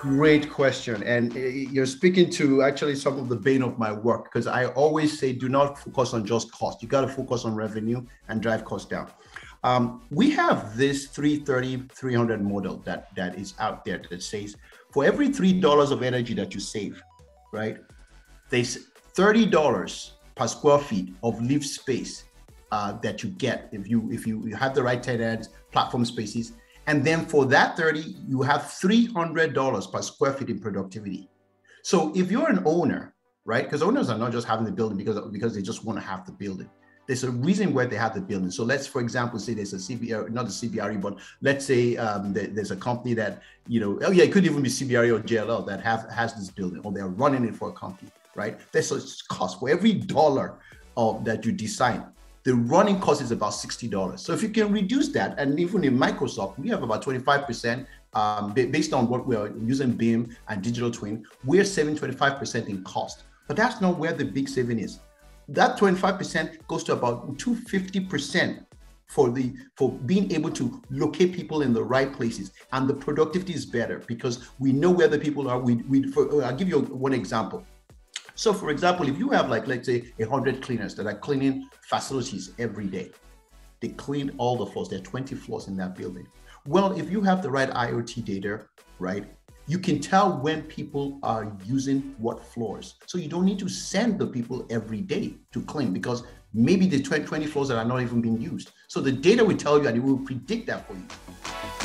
Great question. And uh, you're speaking to actually some of the bane of my work because I always say do not focus on just cost. You got to focus on revenue and drive costs down. Um, we have this 330, 300 model that, that is out there that says for every $3 of energy that you save, right, there's $30 per square feet of live space uh, that you get if you if you, you have the right tenants, platform spaces, and then for that 30, you have $300 per square feet in productivity. So if you're an owner, right? Because owners are not just having the building because, because they just want to have the building. There's a reason why they have the building. So let's, for example, say there's a CBR, not a CBRE, but let's say um, there's a company that, you know, oh yeah, it could even be CBRE or JLL that have has this building or they're running it for a company, right? There's a cost for every dollar of that you design the running cost is about $60. So if you can reduce that, and even in Microsoft, we have about 25% um, based on what we're using BIM and digital twin, we're saving 25% in cost. But that's not where the big saving is. That 25% goes to about 250% for the for being able to locate people in the right places and the productivity is better because we know where the people are we, we for, i'll give you one example so, for example, if you have like let's say hundred cleaners that are cleaning facilities every day, they clean all the floors. There are 20 floors in that building. Well, if you have the right IoT data, right, you can tell when people are using what floors. So you don't need to send the people every day to clean because maybe the 20 floors that are not even being used. So the data will tell you and it will predict that for you.